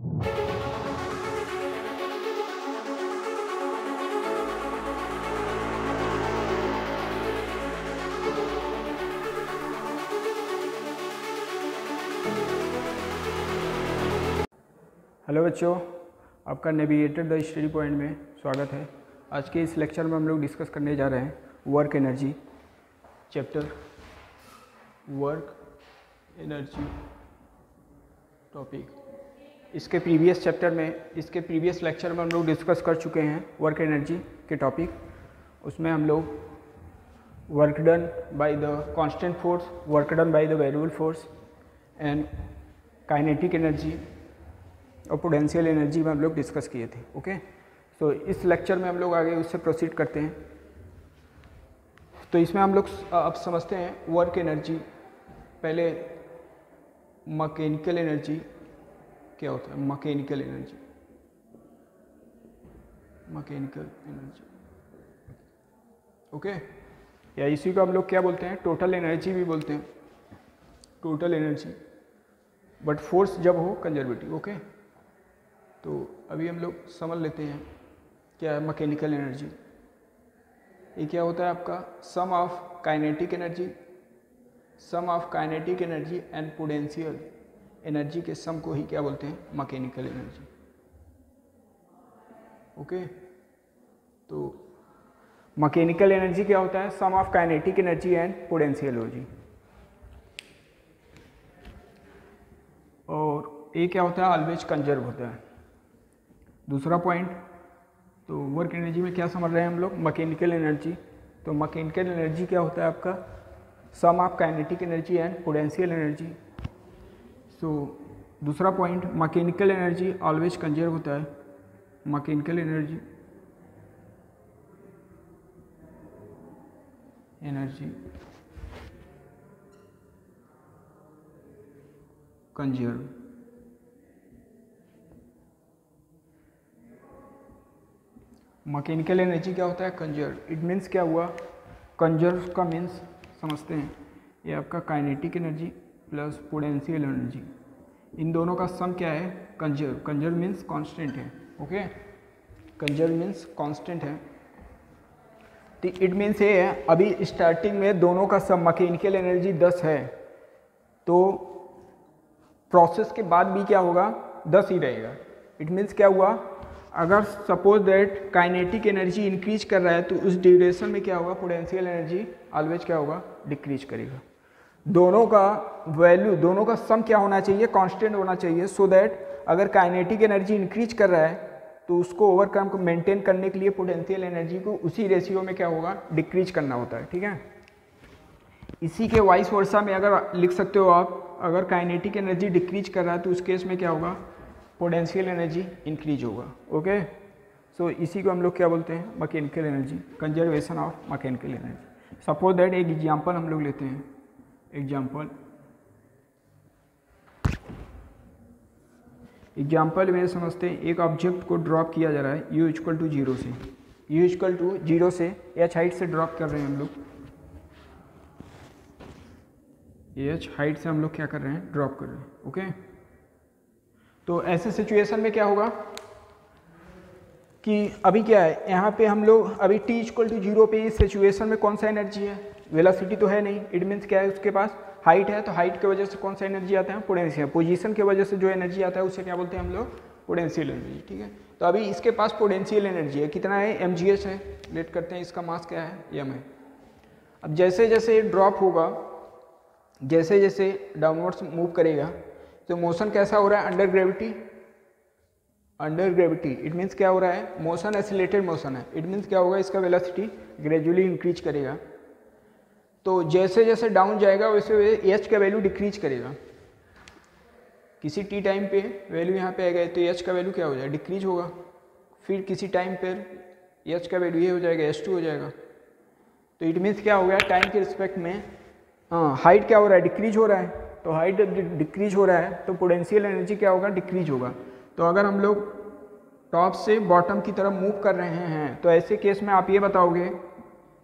Hello बच्चों, आपका navigator the study point में स्वागत है। आज के इस लेक्चर में हम लोग डिस्कस करने जा रहे हैं work energy chapter work energy topic इसके प्रीवियस चैप्टर में, इसके प्रीवियस लेक्चर में हम लोग डिस्कस कर चुके हैं वर्क एनर्जी के टॉपिक उसमें हम लोग work done by the constant force work done by the variable force and kinetic energy और पोटेंशियल एनर्जी में हम लोग डिस्कस किए थे ओके तो इस लेक्चर में हम लोग आगे उससे प्रोसीड करते हैं। तो इसमें हम लोग अब समझते हैं वर्क एनर्जी पहले मकैनिकल एनर्जी क्या होता है? Mechanical energy. Mechanical energy. Okay? या इसी को हम लोग क्या बोलते हैं? टोटल एनर्जी भी बोलते हैं। टोटल एनर्जी बट फोर्स जब हो कंजर्वेटिव ओके तो अभी हम लोग समझ लेते हैं क्या है मैकेनिकल एनर्जी ये क्या होता है आपका? Sum of kinetic energy sum of kinetic energy and potential energy के सम को ही क्या बोलते हैं? मैकेनिकल एनर्जी ओके तो मैकेनिकल एनर्जी क्या होता है? Sum of kinetic energy and potential energy और ये क्या होता है? ऑलवेज कंजर्व होता है. दूसरा पॉइंट तो वर्क एनर्जी में क्या समझ रहे हैं हम लोग? मैकेनिकल एनर्जी तो मैकेनिकल एनर्जी क्या होता है आपका? Sum of kinetic energy and potential energy so so, दूसरा point mechanical energy always conserve होता है। Mechanical energy energy conserve mechanical energy क्या होता है? कंजर्व इट मीन्स क्या हुआ? कंजर्व का मीन्स समझते हैं। ये आपका kinetic energy plus potential energy इन दोनों का सम क्या है? कंजर्व कंजर्व मीन्स कांस्टेंट है. ओके कंजर्व मीन्स कांस्टेंट है. तो इट मीन्स ये है, अभी स्टार्टिंग में दोनों का सम मैकेनिकल एनर्जी 10 है. तो प्रोसेस के बाद भी क्या होगा? 10 ही रहेगा. इट मीन्स क्या हुआ? अगर suppose that kinetic energy increase कर रहा है तो उस ड्यूरेशन में क्या होगा? पोटेंशियल एनर्जी ऑलवेज क्या होगा? डिक्रीज करेगा. दोनों का वैल्यू दोनों का सम क्या होना चाहिए? कांस्टेंट होना चाहिए सो so दैट अगर काइनेटिक एनर्जी इंक्रीज कर रहा है तो उसको ओवरकम को मेंटेन करने के लिए पोटेंशियल एनर्जी को उसी रेशियो में क्या होगा? डिक्रीज करना होता है ठीक है? इसी के वाइस वर्षा में अगर लिख सकते हो आप अगर काइनेटिक एनर्जी डिक्रीज कर रहा है तो उस केस में क्या होगा? पोटेंशियल एनर्जी इंक्रीज होगा ओके सो so, इसी को हम लोग क्या बोलते हैं? Mechanical energy conservation of mechanical energy suppose that एक एग्ज़ाम्पल हम लोग लेते हैं। एग्जांपल एग्ज़ाम्पल में समझते हैं, एक ऑब्जेक्ट को ड्रॉप किया जा रहा है यू इक्वल टू ज़ीरो से। यू इक्वल टू ज़ीरो से एच हाइट से ड्रॉप कर रहे हैं हम लोग। एच हाइट से हम लोग क्या कर रहे हैं? ड्रॉप कर रहे हैं ओके तो ऐसे सिचुएशन में क्या होगा? कि अभी क्या है? यहाँ पे हम लोग, अभी टी इक्वल टू ज़ीरो पे इस सिचुएशन में कौन सा एनर्जी है? वेलोसिटी तो है नहीं इट मीन्स क्या है उसके पास? हाइट है तो हाइट की वजह से कौन सा एनर्जी आता है? पोटेंशियल पोजीशन की वजह से जो एनर्जी आता है, उसे क्या बोलते हैं हम लोग? पोटेंशियल एनर्जी ठीक है? तो अभी इसके पास पोटेंशियल एनर्जी है। कितना है? एम है। लेट करते हैं इसका मास क्या है? एम है। अब जैसे जैसे ड्रॉप होगा, जैसे जैसे डाउनवर्ड्स मूव करेगा तो मोशन कैसा हो रहा है? Under gravity under gravity it means क्या हो रहा है? मोशन एसिलेटेड मोशन है। इट मीन्स क्या होगा? इसका वेलोसिटी ग्रेजुअली इंक्रीज करेगा। तो जैसे जैसे डाउन जाएगा, वैसे वैसे एच का वैल्यू डिक्रीज करेगा। किसी टी टाइम पे वैल्यू यहाँ पे आएगा तो एच का वैल्यू क्या हो जाएगा? डिक्रीज होगा। फिर किसी टाइम पर एच का वैल्यू ये हो जाएगा एच टू हो जाएगा। तो इट मीन्स क्या हो गया? टाइम के रिस्पेक्ट में हाँ हाइट क्या हो रहा है? डिक्रीज हो रहा है। तो हाइट डिक्रीज हो रहा है तो पोटेंशियल एनर्जी क्या होगा? डिक्रीज होगा। तो अगर हम लोग टॉप से बॉटम की तरफ़ मूव कर रहे हैं तो ऐसे केस में आप ये बताओगे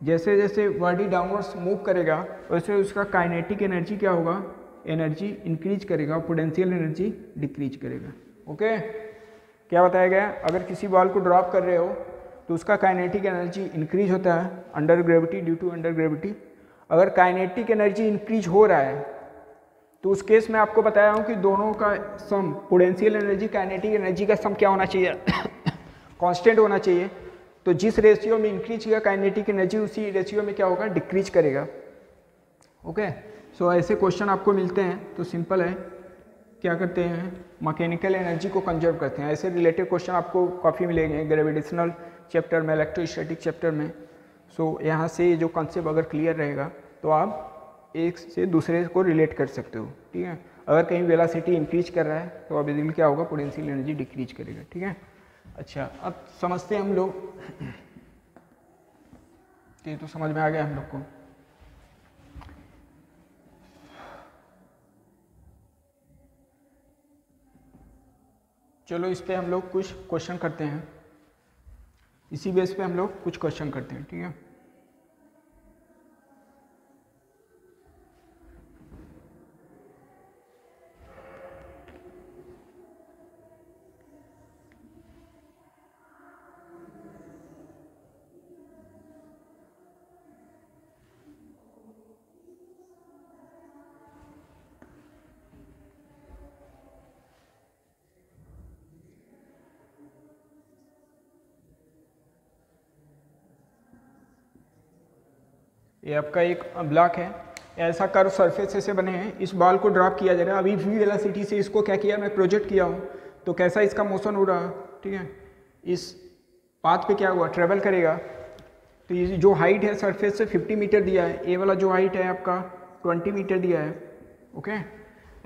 जैसे जैसे बॉडी डाउनवर्ड्स मूव करेगा, वैसे उसका काइनेटिक एनर्जी क्या होगा? एनर्जी इंक्रीज करेगा पोटेंशियल एनर्जी डिक्रीज करेगा। ओके क्या बताया गया? अगर किसी बॉल को ड्रॉप कर रहे हो तो उसका काइनेटिक एनर्जी इंक्रीज होता है under gravity due to under gravity अगर काइनेटिक एनर्जी इंक्रीज हो रहा है तो उस केस में आपको बताया हूँ कि दोनों का sum potential energy kinetic energy का सम क्या होना चाहिए? कांस्टेंट होना चाहिए। तो जिस रेशियो में इंक्रीज किया काइनेटिक एनर्जी उसी रेशियो में क्या होगा? डिक्रीज करेगा। ओके सो ऐसे क्वेश्चन आपको मिलते हैं तो सिंपल है। क्या करते हैं? मैकेनिकल एनर्जी को कंजर्व करते हैं। ऐसे रिलेटेड क्वेश्चन आपको काफ़ी मिलेंगे ग्रेविटेशनल चैप्टर में इलेक्ट्रोस्टैटिक चैप्टर में। सो so, यहाँ से जो कॉन्सेप्ट अगर क्लियर रहेगा तो आप एक से दूसरे को रिलेट कर सकते हो। ठीक है? अगर कहीं वेलासिटी इंक्रीज कर रहा है तो ऑब्वियसली क्या होगा? पोटेंशियल एनर्जी डिक्रीज करेगा। ठीक है? अच्छा अब समझते हैं हम लोग। ये तो समझ में आ गया हम लोग को। चलो इस पर हम लोग कुछ क्वेश्चन करते हैं। इसी बेस पे हम लोग कुछ क्वेश्चन करते हैं, ठीक है? ये आपका एक ब्लॉक है। ऐसा कर्व सरफेस से बने हैं। इस बॉल को ड्रॉप किया जा रहा है। अभी वी वेलोसिटी से इसको क्या किया? मैं प्रोजेक्ट किया हूँ। तो कैसा इसका मोशन हो रहा? ठीक है। इस पाथ पे क्या हुआ? ट्रेवल करेगा। तो ये जो हाइट है सरफेस से 50 मीटर दिया है। ए वाला जो हाइट है आपका 20 मीटर दिया है। ओके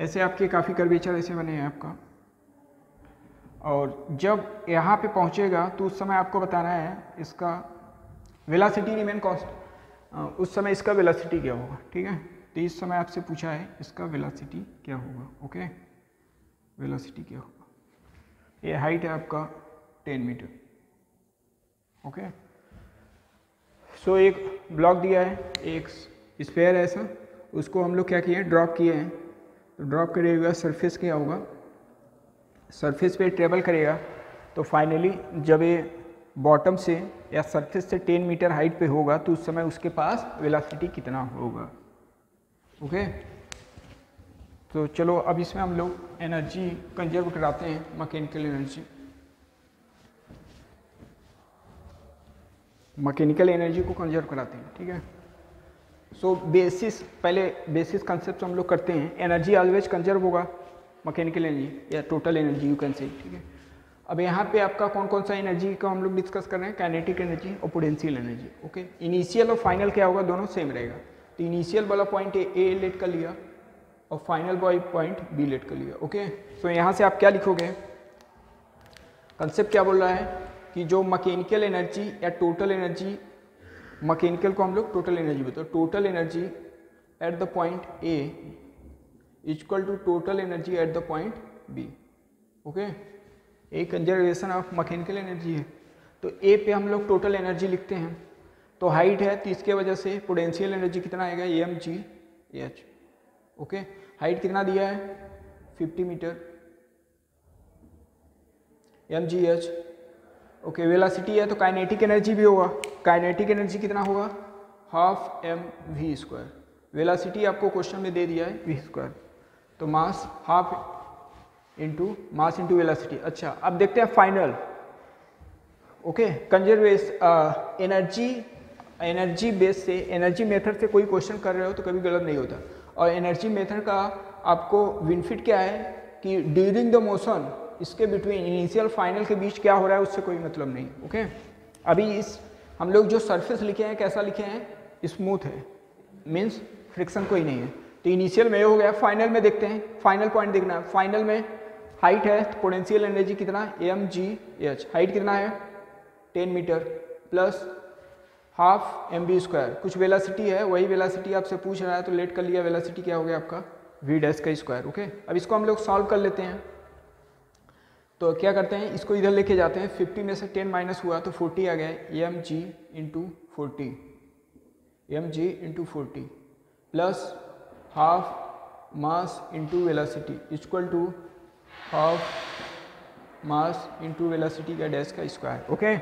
ऐसे आपके काफ़ी कर्वेचर ऐसे बने हैं आपका। और जब यहाँ पे पहुँचेगा तो उस समय आपको बताना है इसका वेलासिटी रिमेन कॉन्स्ट उस समय इसका वेलोसिटी क्या होगा? ठीक है? तो इस समय आपसे पूछा है, इसका वेलोसिटी क्या होगा? ओके वेलोसिटी क्या होगा? ये हाइट है आपका टेन मीटर ओके सो एक ब्लॉक दिया है, एक स्पेयर है ऐसा। उसको हम लोग क्या किए? हैं ड्रॉप किए हैं। तो ड्रॉप करेगा सरफेस क्या होगा? सरफेस पे ट्रेवल करेगा। तो फाइनली जब ये बॉटम से या सरफेस से 10 मीटर हाइट पे होगा तो उस समय उसके पास वेलासिटी कितना होगा? ओके तो चलो, अब इसमें हम लोग एनर्जी कंजर्व कराते हैं मैकेनिकल एनर्जी मैकेनिकल एनर्जी को कंजर्व कराते हैं, ठीक है? सो बेसिस पहले बेसिस कंसेप्ट हम लोग करते हैं. एनर्जी ऑलवेज कंजर्व होगा मैकेनिकल एनर्जी या total energy you can say ठीक है? अब यहाँ पे आपका कौन कौन सा एनर्जी का हम लोग डिस्कस कर रहे हैं? कैनेटिक एनर्जी और पोटेंशियल एनर्जी ओके इनिशियल और फाइनल क्या होगा? दोनों सेम रहेगा। तो इनिशियल वाला पॉइंट ए ए लेट कर लिया और final by point B late कर लिया ओके तो यहाँ से आप क्या लिखोगे? कंसेप्ट क्या बोल रहा है? कि जो मकैनिकल एनर्जी या टोटल एनर्जी मकैनिकल को हम लोग टोटल एनर्जी बोलते हैं। Total energy at the point A equal to total energy at the point B okay एक कंजर्वेशन ऑफ़ मकैनिकल एनर्जी है। तो ए पे हम लोग टोटल एनर्जी लिखते हैं। तो हाइट है तो इसके वजह से पोटेंशियल एनर्जी कितना आएगा? A M G H okay height कितना दिया है? 50 metre M G H okay velocity है तो काइनेटिक एनर्जी भी होगा। काइनेटिक एनर्जी कितना होगा? Half M V square velocity आपको क्वेश्चन में दे दिया है वी स्क्वायर तो mass half into mass into velocity अच्छा अब देखते हैं final okay conserves energy energy base से एनर्जी मेथड से कोई क्वेश्चन कर रहे हो तो कभी गलत नहीं होता. और एनर्जी मेथड का आपको बेनिफिट क्या है? कि ड्यूरिंग द मोशन इसके बिटवीन इनिशियल फाइनल के बीच क्या हो रहा है, उससे कोई मतलब नहीं. ओके अभी इस, हम लोग जो सरफेस लिखे हैं, कैसा लिखे हैं? स्मूथ है. मीन्स फ्रिक्शन कोई नहीं है. तो इनिशियल में हो गया फाइनल में देखते हैं. फाइनल पॉइंट देखना है. फाइनल में हाइट है तो पोटेंशियल एनर्जी कितना एम जी एच हाइट कितना है? Ten metre plus half M B square कुछ वेलासिटी है, वही वेलासिटी आपसे पूछ रहा है तो लेट कर लिया वेलासिटी क्या हो गया आपका? वी डैश का स्क्वायर ओके अब इसको हम लोग सॉल्व कर लेते हैं। तो क्या करते हैं? इसको इधर लेके जाते हैं। 50 में से 10 माइनस हुआ तो 40 आ गया। M g into forty m g into forty plus half mass into velocity equal to half mass into velocity का डैश का स्क्वायर ओके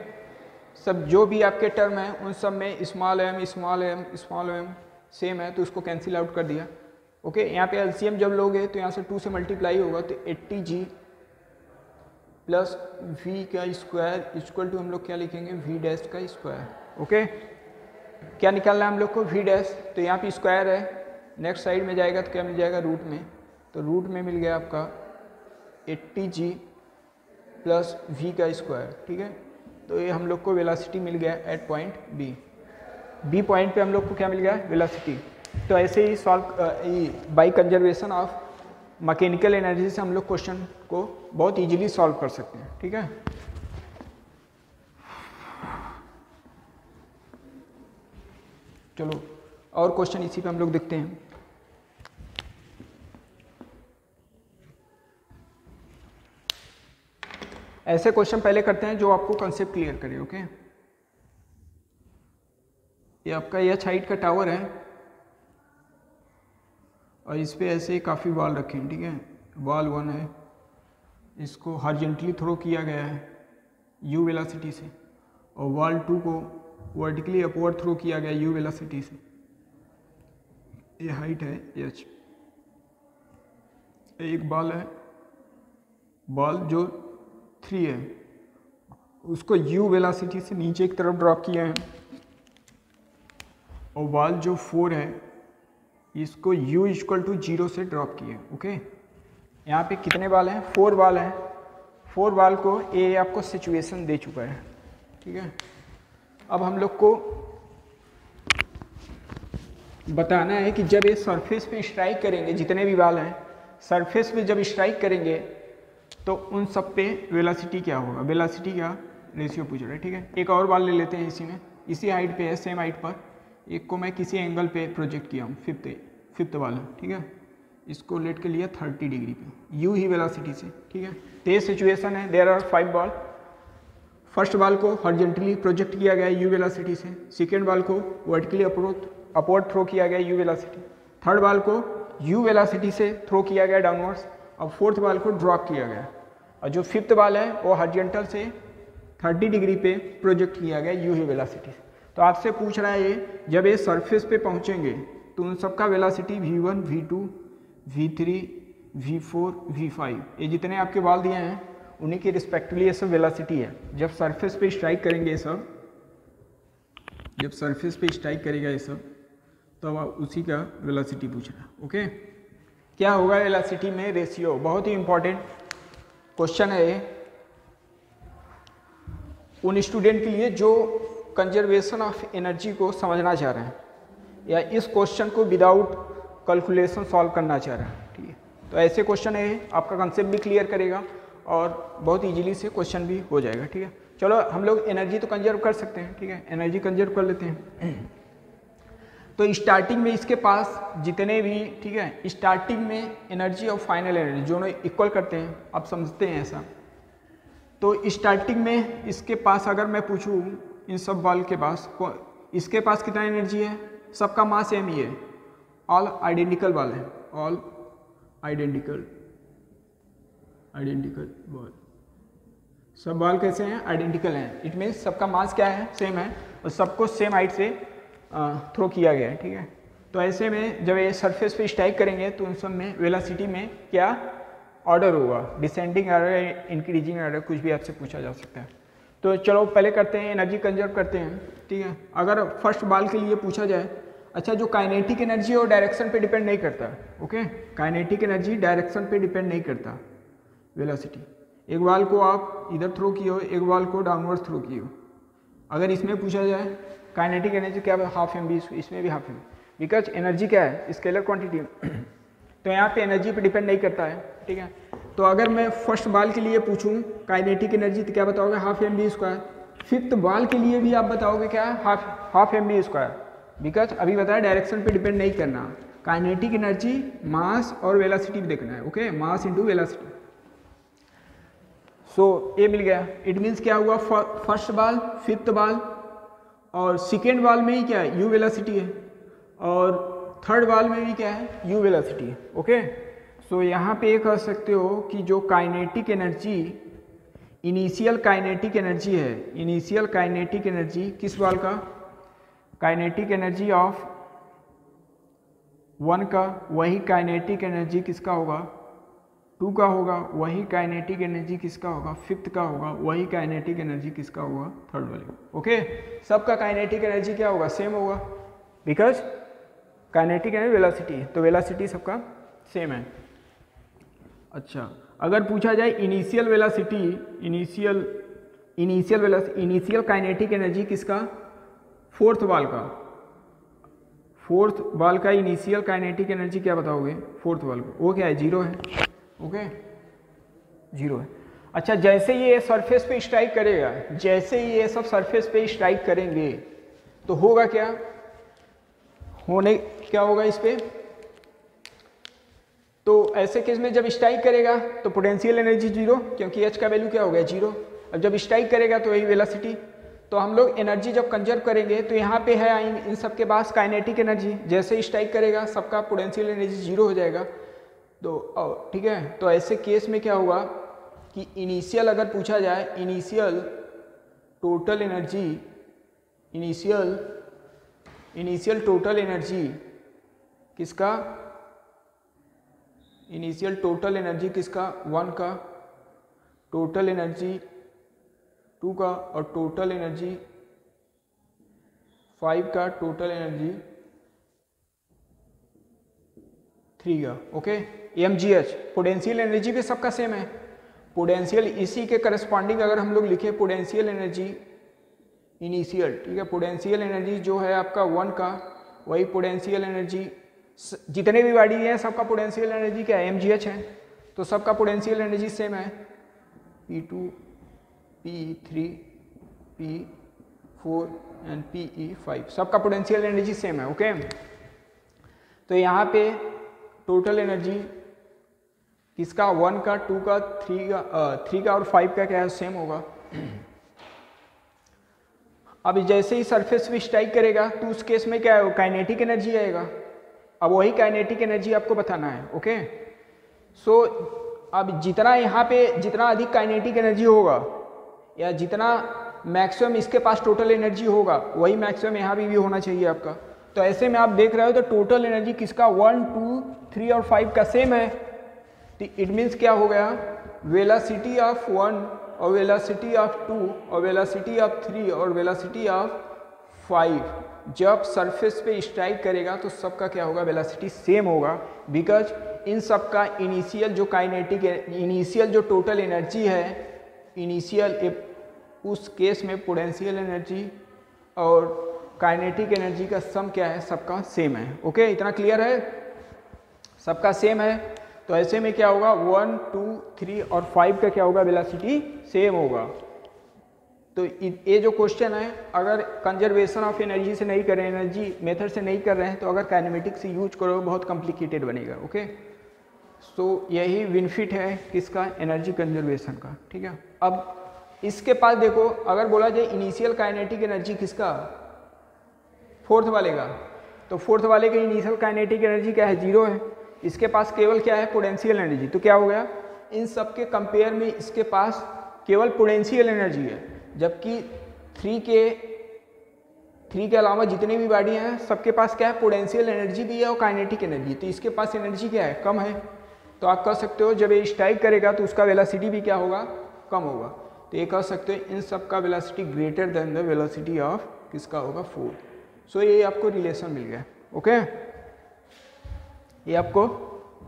सब जो भी आपके टर्म है, उन सब में small m small m small m same है तो उसको कैंसिल आउट कर दिया ओके यहाँ पे एलसीएम जब लोगे तो यहाँ से टू से मल्टीप्लाई होगा तो एट्टी जी प्लस वी का स्क्वायर इक्वल टू हम लोग क्या लिखेंगे? वी डैश का स्क्वायर ओके क्या निकालना है हम लोग को? वी डैश तो यहाँ पे स्क्वायर है नेक्स्ट साइड में जाएगा तो क्या मिल जाएगा? रूट में तो रूट में मिल गया आपका एट्टी जी प्लस वी का स्क्वायर ठीक है? तो ये हम लोग को वेलासिटी मिल गया at point B B point पे हम लोग को क्या मिल गया? वेलासिटी तो ऐसे ही solve by conservation of mechanical energy से हम लोग क्वेश्चन को बहुत इजीली सॉल्व कर सकते हैं, ठीक है? चलो, और क्वेश्चन इसी पे हम लोग देखते हैं। ऐसे क्वेश्चन पहले करते हैं जो आपको कंसेप्ट क्लियर करे ओके ये आपका एच हाइट का टावर है। और इस पर ऐसे काफ़ी वाल रखे हैं ठीक है? वाल वन है। इसको हार्जेंटली थ्रो किया गया है यू वेलासिटी से। और वाल टू को वर्टिकली अपवर्ड थ्रो किया गया यू वेलासिटी से। ये हाइट है एच एक बाल है। बाल जो थ्री है उसको यू वेलासिटी से नीचे की तरफ़ ड्रॉप किया है। और वाल जो फोर है, इसको u इक्वल टू ज़ीरो से ड्रॉप किए ओके यहाँ पे कितने बाल हैं? फोर बाल हैं। फोर बाल को ए आपको सिचुएशन दे चुका है, ठीक है? अब हम लोग को बताना है कि जब ये सरफेस पे स्ट्राइक करेंगे, जितने भी बाल हैं सरफेस पे जब स्ट्राइक करेंगे तो उन सब पे वेलासिटी क्या होगा? वेलासिटी का रेशियो पूछ रहा है, ठीक है? एक और बाल ले लेते हैं इसी में। इसी हाइट पे है सेम हाइट पर। एक को मैं किसी एंगल पे प्रोजेक्ट किया हूँ फिफ्थ फिफ्थ वाला, ठीक है? इसको लेट के लिया थर्टी डिग्री पे। यू ही वेलासिटी से, ठीक है? तो सिचुएशन है there are five ball first ball को हॉर्जेंटली प्रोजेक्ट किया गया यू वेलासिटी से। सेकेंड बॉल को वर्टिकली अप्रोच अपवर्ड थ्रो किया गया यू वेलासिटी थर्ड बॉल को यू वेलासिटी से थ्रो किया गया डाउनवर्ड्स और फोर्थ बॉल को ड्रॉप किया गया। और जो फिफ्थ बॉल है, वो हॉर्जेंटल से 30 डिग्री पे प्रोजेक्ट किया गया यू ही वेलासिटी तो आपसे पूछ रहा है ये, जब ये सरफेस पे पहुँचेंगे तो उन सबका velocity v one v two v three v four v five ये जितने आपके बाल दिए हैं, उन्हीं के रिस्पेक्टिवली ये सब वेलासिटी है। जब सरफेस पे स्ट्राइक करेंगे ये सब, जब सरफेस पे स्ट्राइक करेगा ये सब तो अब उसी का वेलासिटी पूछ रहा ओके क्या होगा वेलासिटी में रेशियो बहुत ही इंपॉर्टेंट क्वेश्चन है उन स्टूडेंट के लिए जो कंजर्वेशन ऑफ़ एनर्जी को समझना चाह रहे हैं या इस क्वेश्चन को विदाउट कैलकुलेशन सॉल्व करना चाह रहे हैं, ठीक है? तो ऐसे क्वेश्चन है, आपका कंसेप्ट भी क्लियर करेगा और बहुत इजीली से क्वेश्चन भी हो जाएगा, ठीक है? चलो, हम लोग एनर्जी तो कंजर्व कर सकते हैं, ठीक है? एनर्जी कंजर्व कर लेते हैं। तो स्टार्टिंग में इसके पास जितने भी, ठीक है स्टार्टिंग में एनर्जी और फाइनल एनर्जी दोनों इक्वल करते हैं, आप समझते हैं ऐसा। तो स्टार्टिंग में इसके पास अगर मैं पूछूँ, इन सब बॉल के पास इसके पास कितना एनर्जी है? सबका मास एम ही है ऑल आइडेंटिकल बॉल है। All identical identical ball. सब बॉल कैसे हैं? आइडेंटिकल हैं। इट मीन्स सबका मास क्या है? सेम है। और सबको सेम हाइट से थ्रो किया गया है, ठीक है? तो ऐसे में जब ये सरफेस पे स्ट्राइक करेंगे तो उन सब में वेलासिटी में क्या ऑर्डर होगा? डिसेंडिंग ऑर्डर इंक्रीजिंग ऑर्डर कुछ भी आपसे पूछा जा सकता है। तो चलो, पहले करते हैं एनर्जी कंजर्व करते हैं, ठीक है? अगर फ़र्स्ट बाल के लिए पूछा जाए अच्छा जो काइनेटिक एनर्जी है, वो डायरेक्शन पे डिपेंड नहीं करता ओके काइनेटिक एनर्जी डायरेक्शन पे डिपेंड नहीं करता वेलोसिटी एक बाल को आप इधर थ्रो किए हो, एक बाल को डाउनवर्ड थ्रो किए हो। अगर इसमें पूछा जाए काइनेटिक एनर्जी क्या हाफ़ एम बी इसमें भी हाफ़ एमबी बिकॉज़ एनर्जी क्या है? स्केलर क्वांटिटी तो यहाँ पे एनर्जी पे डिपेंड नहीं करता है, ठीक है? तो अगर मैं फ़र्स्ट बाल के लिए पूछूँ काइनेटिक एनर्जी तो क्या बताओगे? Half m v square fifth ball के लिए भी आप बताओगे क्या? Half half m v square because अभी बताया डायरेक्शन पे डिपेंड नहीं करना। काइनेटिक एनर्जी मास और वेलासिटी भी देखना है okay mass into velocity so ये मिल गया। इट मीन्स क्या हुआ? फ़र्स्ट बाल फिफ्थ बाल और सेकेंड बाल में ही क्या है? यू वेलासिटी है। और थर्ड बाल में भी क्या है? यू वेलासिटी है ओके सो यहाँ पे ये कह सकते हो कि जो kinetic energy initial kinetic energy है इनिशियल काइनेटिक एनर्जी किस वाल का? काइनेटिक एनर्जी ऑफ़ वन का, वही काइनेटिक एनर्जी किसका होगा? टू का होगा, वही काइनेटिक एनर्जी किसका होगा? फिफ्थ का होगा, वही काइनेटिक एनर्जी किसका होगा? थर्ड वाले ओके सबका काइनेटिक एनर्जी क्या होगा? सेम होगा। बिकॉज़ काइनेटिक एनर्जी वेलासिटी तो वेलासिटी सबका सेम है। अच्छा अगर पूछा जाए initial velocity initial initial velocity initial kinetic energy किसका? फोर्थ वाल का। फोर्थ वाल का इनिशियल काइनेटिक एनर्जी क्या बताओगे? फोर्थ वाल को। वो क्या है? ज़ीरो है। ओके ज़ीरो है। अच्छा जैसे ये सरफेस पे स्ट्राइक करेगा, जैसे ही ये सब सरफेस पे स्ट्राइक करेंगे तो होगा क्या? होने, क्या होगा इस पर तो ऐसे केस में जब स्ट्राइक करेगा तो पोटेंशियल एनर्जी ज़ीरो क्योंकि एच का वैल्यू क्या हो गया? ज़ीरो अब जब स्ट्राइक करेगा तो वही वेलासिटी तो हम लोग एनर्जी जब कंजर्व करेंगे तो यहाँ पे है इन सब के पास काइनेटिक एनर्जी जैसे स्ट्राइक करेगा, सबका पोटेंशियल एनर्जी ज़ीरो हो जाएगा। तो ठीक है? तो ऐसे केस में क्या होगा कि इनिशियल अगर पूछा जाए, initial total energy, initial initial total energy किसका? इनिशियल टोटल एनर्जी किसका? वन का। टोटल एनर्जी टू का और टोटल एनर्जी फाइव का, टोटल एनर्जी थ्री का, okay? M g h potential energy भी सबका सेम है। पोडेंशियल इसी के करस्पॉन्डिंग अगर हम लोग लिखें पोडेंशियल एनर्जी इनिशियल ठीक है? पोडेंशियल एनर्जी जो है आपका वन का, वही पोडेंशियल एनर्जी जितने भी बॉडी हैं, सबका पोडेंशियल एनर्जी क्या है? एम जी एच है। तो सबका पोडेंशियल एनर्जी सेम है। P two p three p four and p e five सबका पोटेंशियल एनर्जी सेम है ओके तो यहाँ पे टोटल एनर्जी किसका वन का टू का थ्री का थ्री का और फाइव का क्या है? सेम होगा। अब जैसे ही सरफेस भी स्ट्राइक करेगा तो उस केस में क्या है? काइनेटिक एनर्जी आएगा। अब वही काइनेटिक एनर्जी आपको बताना है ओके सो so, अब जितना यहाँ पे जितना अधिक काइनेटिक एनर्जी होगा या जितना मैक्सिमम इसके पास टोटल एनर्जी होगा वही मैक्सिमम यहाँ भी, भी होना चाहिए आपका। तो ऐसे में आप देख रहे हो तो टोटल एनर्जी किसका? वन टू थ्री और फाइव का सेम है। इट मीन्स क्या हो गया? वेलासिटी ऑफ़ वन और वेलासिटी ऑफ़ टू और वेलासिटी ऑफ़ थ्री और वेलासिटी ऑफ़ फाइव जब सरफेस पे स्ट्राइक करेगा तो सबका क्या होगा? वेलासिटी सेम होगा। बिकॉज़ इन सब का इनिशियल जो काइनेटिक इनिशियल जो टोटल एनर्जी है इनिशियल उस केस में पोटेंशियल एनर्जी और काइनेटिक एनर्जी का सम क्या है? सबका सेम है। ओके इतना क्लियर है? सबका सेम है? तो ऐसे में क्या होगा? वन टू थ्री और फाइव का क्या होगा? वेलासिटी सेम होगा। तो ये जो क्वेश्चन है अगर कंजर्वेशन ऑफ़ एनर्जी से नहीं कर रहे एनर्जी मेथड से नहीं कर रहे हैं तो अगर काइनेमेटिक से यूज़ करो बहुत कॉम्प्लिकेटेड बनेगा ओके सो so, यही विनफिट है किसका? एनर्जी कंजर्वेशन का ठीक है? अब इसके पास देखो अगर बोला जाए इनिशियल काइनेटिक एनर्जी किसका? फोर्थ वाले का। तो फोर्थ वाले का इनिशियल काइनेटिक एनर्जी क्या है? ज़ीरो है। इसके पास केवल क्या है? पोटेंशियल एनर्जी तो क्या हो गया? इन सब के कंपेयर में इसके पास केवल पोटेंशियल एनर्जी है, जबकि थ्री के थ्री के अलावा जितने भी बॉडी हैं, सबके पास क्या है? पोटेंशियल एनर्जी भी है और काइनेटिक एनर्जी तो इसके पास एनर्जी क्या है? कम है। तो आप कह सकते हो, जब ये स्ट्राइक करेगा तो उसका वेलासिटी भी क्या होगा? कम होगा। तो ये कह सकते हो, इन सब का velocity greater than the velocity of किसका होगा? फोर सो ये आपको रिलेशन मिल गया। ओके ये आपको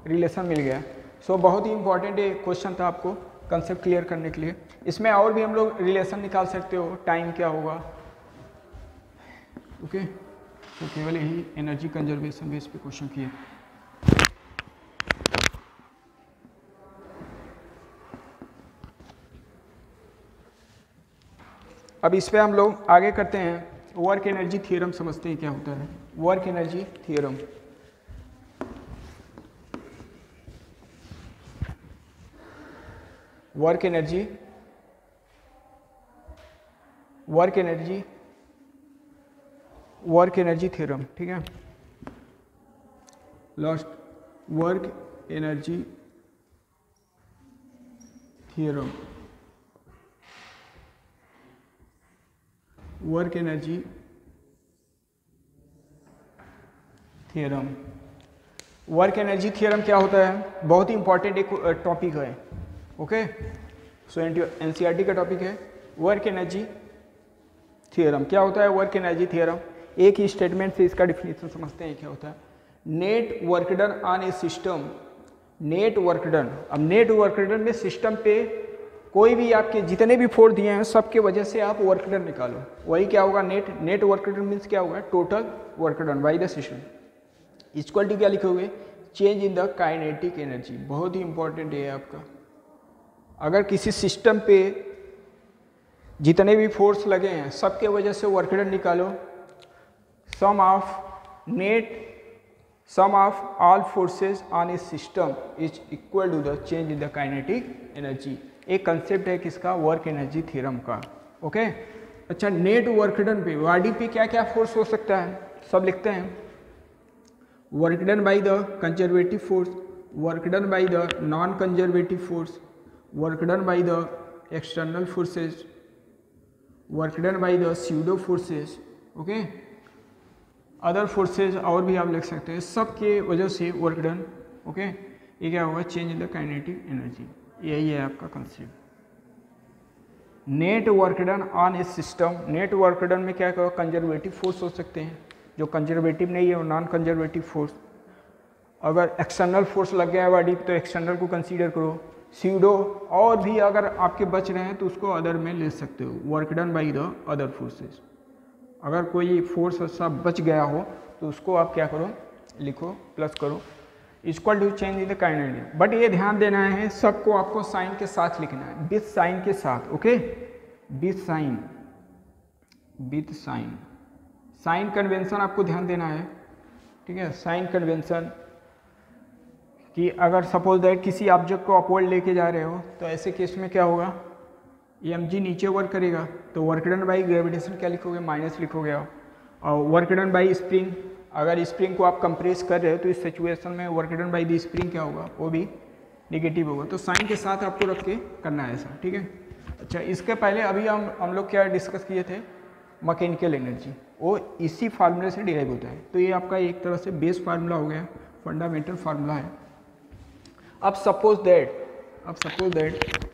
रिलेशन मिल गया। सो so, बहुत ही इंपॉर्टेंट क्वेश्चन था आपको कंसेप्ट क्लियर करने के लिए। इसमें और भी हम लोग रिलेशन निकाल सकते हो टाइम क्या होगा। ओके तो केवल यही एनर्जी कंजर्वेशन बेस पे क्वेश्चन किए। अब इस पे हम लोग आगे करते हैं। वर्क एनर्जी थियरम समझते हैं क्या होता है। Work energy theorem work energy work energy work energy theorem ठीक है? Last work energy theorem work energy theorem work energy theorem क्या होता है? बहुत ही इंपॉर्टेंट एक uh, टॉपिक है। ओके सो एन सी का टॉपिक है वर्क एनर्जी थियरम क्या होता है वर्क एनर्जी थियरम एक ही स्टेटमेंट से इसका डिफिनेशन समझते हैं, क्या होता है? Net work done on a system net work done अब नेट वर्क डन में सिस्टम पे कोई भी आपके जितने भी फोर्स दिए हैं, सबके वजह से आप वर्क डन निकालो। वही क्या होगा? Net net work done means क्या होगा? Total work done by the system equality क्या लिखे हुए change in the kinetic energy बहुत ही इंपॉर्टेंट है आपका। अगर किसी सिस्टम पे जितने भी फोर्स लगे हैं, सबके वजह से वर्क डन निकालो। Sum of net sum of all forces on a system is equal to the change in the kinetic energy एक कंसेप्ट है किसका वर्क एनर्जी थ्योरम का। ओके अच्छा नेट वर्क डन पे बॉडी पे क्या क्या फोर्स हो सकता है? सब लिखते हैं। Work done the conservative force work done the non conservative force work done by the external forces work done by the pseudo forces okay other forces और भी आप लिख सकते हैं। सब के वजह से वर्क डन ओके ये क्या होगा? चेंज द काइनेटिक एनर्जी यही है आपका concept net work done on a system net work done में क्या कहो कंजर्वेटिव फोर्स हो सकते हैं? जो कंजर्वेटिव नहीं है, वो नॉन कंजर्वेटिव फोर्स अगर एक्सटर्नल फोर्स लग गया है बॉडी तो एक्सटर्नल को कंसीडर करो। सीडो और भी अगर आपके बच रहे हैं तो उसको अदर में ले सकते हो। Work done by the other forces अगर कोई फोर्स सब बच गया हो तो उसको आप क्या करो? लिखो प्लस करो। Equal to change in the kinetic but ये ध्यान देना है, सबको आपको साइन के साथ लिखना है। विथ साइन के साथ okay with sign with sign sign convention आपको ध्यान देना है। ठीक है? साइन कन्वेंशन कि अगर सपोज़ दैट किसी ऑब्जेक्ट को अपवर्ड लेके जा रहे हो तो ऐसे केस में क्या होगा? ये एम जी नीचे वर्क करेगा तो वर्क डन बाई ग्रेविटेशन क्या लिखोगे? माइनस लिखोगे आप। और वर्क डन बाई स्प्रिंग अगर स्प्रिंग को आप कंप्रेस कर रहे हो तो इस सिचुएशन में work done by the spring क्या होगा? वो भी निगेटिव होगा। तो साइन के साथ आपको रख के करना है ऐसा, ठीक है? अच्छा इसके पहले अभी हम हम लोग क्या डिस्कस किए थे? मैकेनिकल एनर्जी वो इसी फार्मूले से डिराइव होता है। तो ये आपका एक तरह से बेस फार्मूला हो गया फंडामेंटल फार्मूला है। अब सपोज़ दैट अब सपोज़ दैट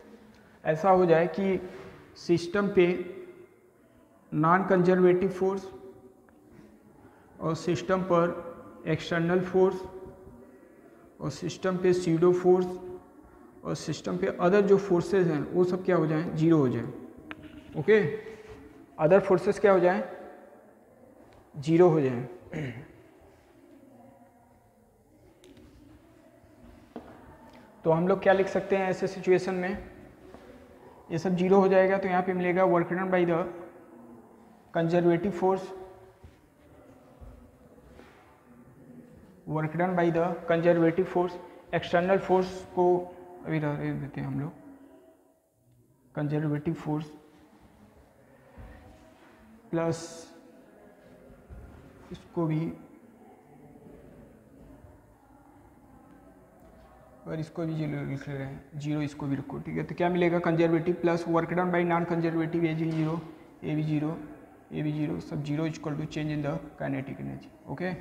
ऐसा हो जाए कि सिस्टम पे नॉन कंजर्वेटिव फोर्स और सिस्टम पर एक्सटर्नल फोर्स और सिस्टम पे सीडो फोर्स और सिस्टम पे अदर जो फोर्सेस हैं, वो सब क्या हो जाएँ? ज़ीरो हो जाएँ। ओके अदर फोर्सेस क्या हो जाएँ? ज़ीरो हो जाएँ। तो हम लोग क्या लिख सकते हैं ऐसे सिचुएशन में? ये सब ज़ीरो हो जाएगा तो यहाँ पे मिलेगा work done by the conservative force work done by the conservative force external force को अभी रह देते हैं हम लोग. कंजर्वेटिव फोर्स प्लस इसको भी और इसको भी ज़ीरो लिख ले रहे हैं ज़ीरो इसको भी रखो, ठीक है? तो क्या मिलेगा? Conservative plus work done by non conservative a g zero a भी ज़ीरो ए भी ज़ीरो सब zero equal to change in the kinetic energy okay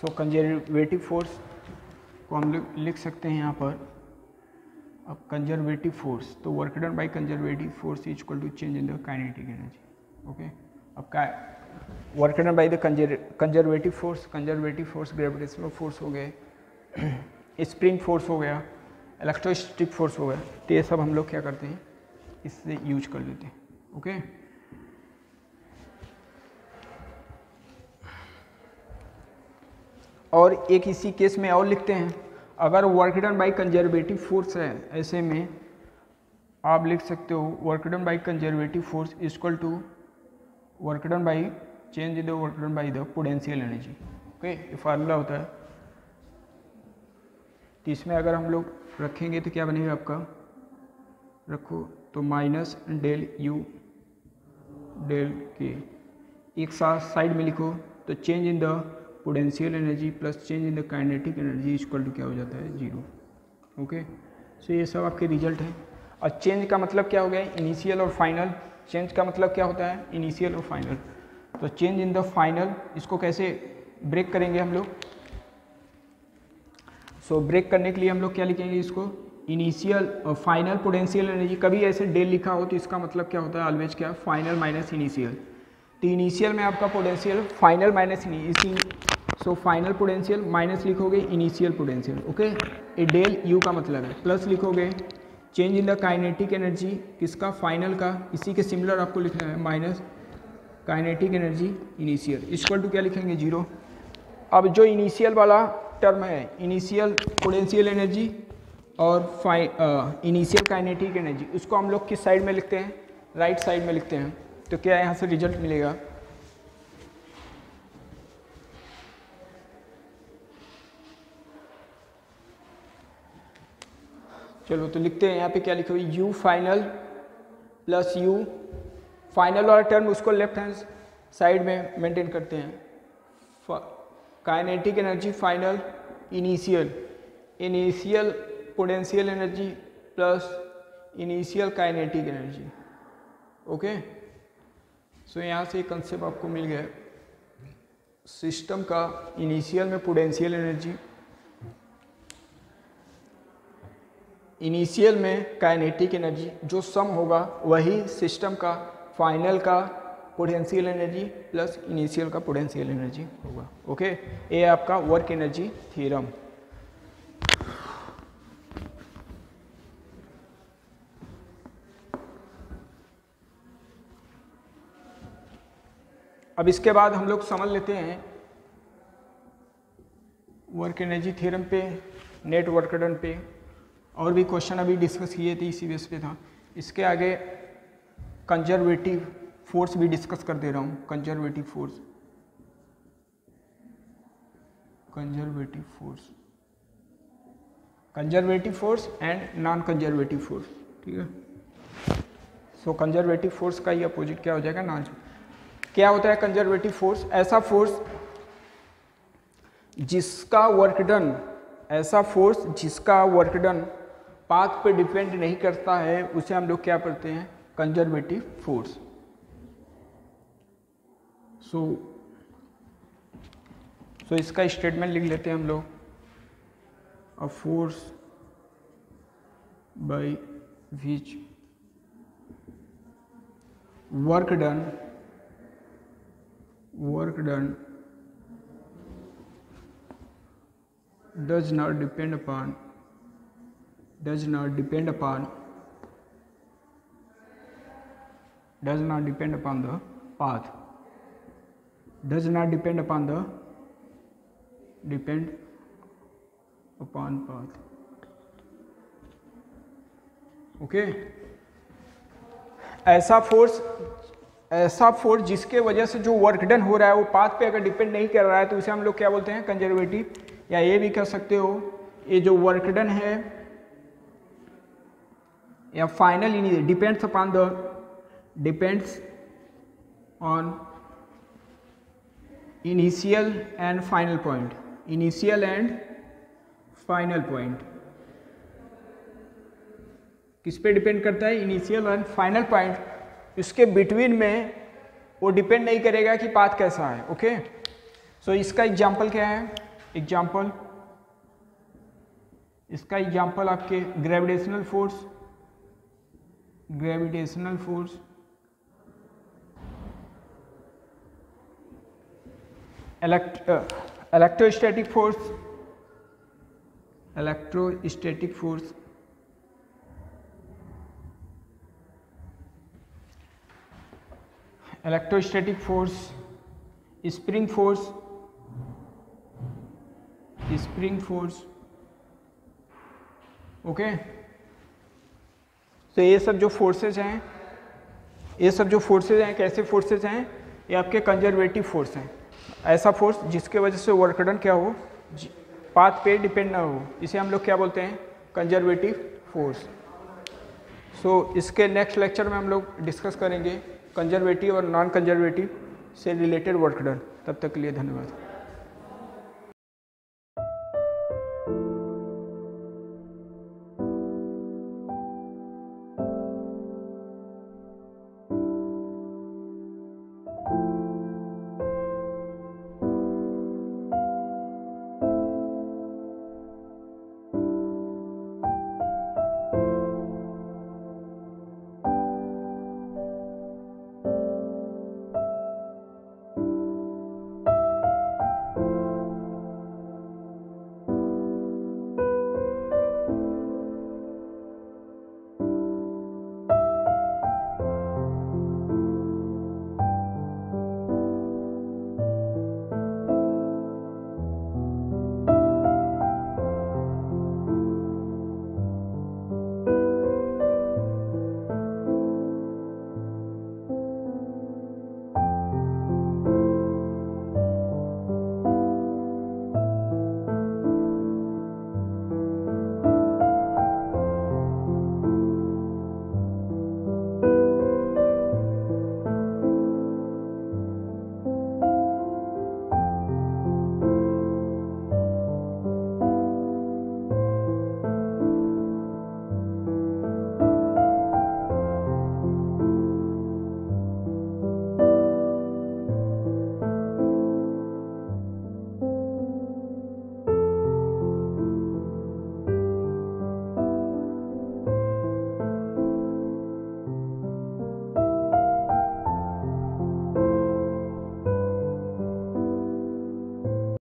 so conservative force को हम लोग लिख सकते हैं यहाँ पर। अब कंजर्वेटिव फोर्स तो work done by conservative force equal to change in the kinetic energy okay अब का work done by the conservative force conservative force gravitational force हो गए। स्प्रिंग फोर्स हो गया इलेक्ट्रोस्टिक फोर्स हो गया तो ये सब हम लोग क्या करते हैं, इससे यूज़ कर लेते हैं, ओके? और एक इसी केस में और लिखते हैं, अगर work done by conservative force है, ऐसे में आप लिख सकते हो work done by conservative force equal to work done by change the work done by the potential energy okay? ये फार्मूला होता है। तो इसमें अगर हम लोग रखेंगे तो क्या बनेगा आपका? रखो तो माइनस डेल यू डेल के एक साथ साइड में लिखो तो change in the potential energy plus change in the kinetic energy equal to क्या हो जाता है? ज़ीरो ओके सो ये सब आपके रिज़ल्ट हैं। और चेंज का मतलब क्या हो गया? इनिशियल और फाइनल चेंज का मतलब क्या होता है? इनिशियल और फाइनल तो चेंज इन द फाइनल इसको कैसे ब्रेक करेंगे हम लोग? सो so, ब्रेक करने के लिए हम लोग क्या लिखेंगे इसको? इनिशियल फाइनल पोटेंशियल एनर्जी कभी ऐसे डेल लिखा हो तो इसका मतलब क्या होता है? ऑलवेज क्या? फाइनल माइनस इनिशियल तो इनिशियल में आपका पोटेंशियल फाइनल माइनस इसी सो फाइनल पोटेंशियल माइनस लिखोगे initial potential okay a del u का मतलब है। प्लस लिखोगे change in the kinetic energy किसका? फाइनल का। इसी के सिमिलर आपको लिखना है। Minus kinetic energy initial equal to क्या लिखेंगे? ज़ीरो अब जो इनिशियल वाला टर्म है इनिशियल पोटेंशियल एनर्जी और फाइ इनिशियल काइनेटिक एनर्जी उसको हम लोग किस साइड में लिखते हैं? राइट right साइड में लिखते हैं। तो क्या यहाँ से रिज़ल्ट मिलेगा? चलो तो लिखते हैं यहाँ पे क्या लिखे हुए u final plus u final वाला टर्म उसको लेफ़्ट हैंड साइड में मेंटेन करते हैं। Kinetic energy final initial initial potential energy plus initial kinetic energy okay so यहाँ से कंसेप्ट आपको मिल गया सिस्टम का इनिशियल में पोटेंशियल एनर्जी इनिशियल में काइनेटिक एनर्जी जो सम होगा, वही सिस्टम का फाइनल का पोटेंशियल एनर्जी प्लस इनिशियल का पोटेंशियल एनर्जी होगा। ओके ये आपका वर्क एनर्जी थ्योरम अब इसके बाद हम लोग समझ लेते हैं वर्क एनर्जी थ्योरम पे नेट वर्क डन पे। और भी क्वेश्चन अभी डिस्कस किए थे इसी बेस पे था। इसके आगे कंजर्वेटिव फोर्स भी डिस्कस कर दे रहा हूँ conservative force conservative force conservative force and non conservative force ठीक है? सो कंजर्वेटिव फोर्स का ही अपोजिट क्या हो जाएगा? नॉन क्या होता है कंजर्वेटिव फोर्स ऐसा फोर्स जिसका वर्क डन ऐसा फोर्स जिसका वर्क डन पाथ पे डिपेंड नहीं करता है, उसे हम लोग क्या करते हैं? कंजर्वेटिव फोर्स सो सो इसका स्टेटमेंट लिख लेते हैं हम लोग. A force by which work done work done does not depend upon does not depend upon does not depend upon the path does not depend upon the, depend upon path. Okay? ऐसा force ऐसा force जिसके वजह से जो work done हो रहा है, वो पाथ पे अगर डिपेंड नहीं कर रहा है तो इसे हम लोग क्या बोलते हैं? कंजर्वेटिव या ये भी कह सकते हो, ये जो वर्क डन है, या final depends upon the depends on initial and final point initial and final point किस पे डिपेंड करता है? इनिशियल एंड फाइनल पॉइंट इसके बिटवीन में वो डिपेंड नहीं करेगा कि पाथ कैसा है ओके सो so, इसका एग्ज़ाम्पल क्या है? एग्ज़ाम्पल इसका एग्ज़ाम्पल आपके gravitational force gravitational force electrostatic force electrostatic force electrostatic force. Spring force spring force. Okay तो ये सब जो फोर्सेज हैं, ये सब जो फोर्सेज हैं, कैसे फोर्सेज हैं? ये आपके कंजर्वेटिव फोर्स हैं। ऐसा फोर्स जिसके वजह से वर्कडन क्या हो पाथ पे डिपेंड ना हो। इसे हम लोग क्या बोलते हैं? कंजर्वेटिव फोर्स सो इसके नेक्स्ट लेक्चर में हम लोग डिस्कस करेंगे कंजर्वेटिव और नॉन कंजर्वेटिव से रिलेटेड वर्कडन तब तक के लिए धन्यवाद।